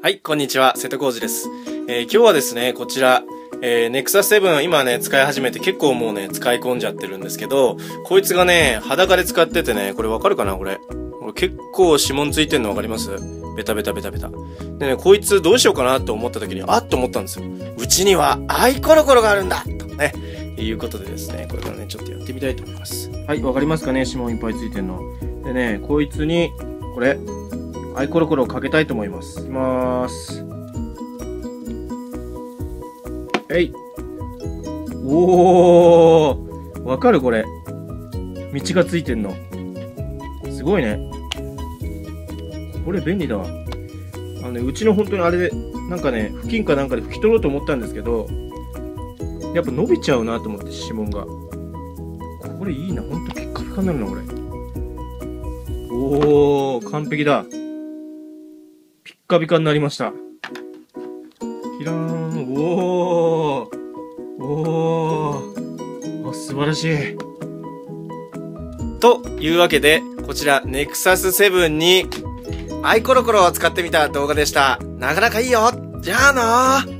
はい、こんにちは、瀬戸康二です。えー今日はですね、こちら、えー、Nexus 7今ね、使い始めて結構もうね、使い込んじゃってるんですけど、こいつがね、裸で使っててね、これわかるかなこれ。これ結構指紋ついてんのわかります？ベタベタベタベタ。でね、こいつどうしようかなと思った時に、あっと思ったんですよ。うちにはアイコロコロがあるんだとね、いうことでですね、これからね、ちょっとやってみたいと思います。はい、わかりますかね？指紋いっぱいついてんの。でね、こいつに、これ、アイコロコロをかけたいと思います。いきまーす。えい。おーわかるこれ。道がついてんの。すごいね。これ便利だわ。あのね、うちの本当にあれで、なんかね、布巾かなんかで拭き取ろうと思ったんですけど、やっぱ伸びちゃうなと思って指紋が。これいいな。ほんとピッカピカになるな、これ。おー、完璧だ。ピカピカになりました。ひらーん、おー、おー、あ、素晴らしい。というわけで、こちら、ネクサス7に、アイコロコロを使ってみた動画でした。なかなかいいよじゃあなー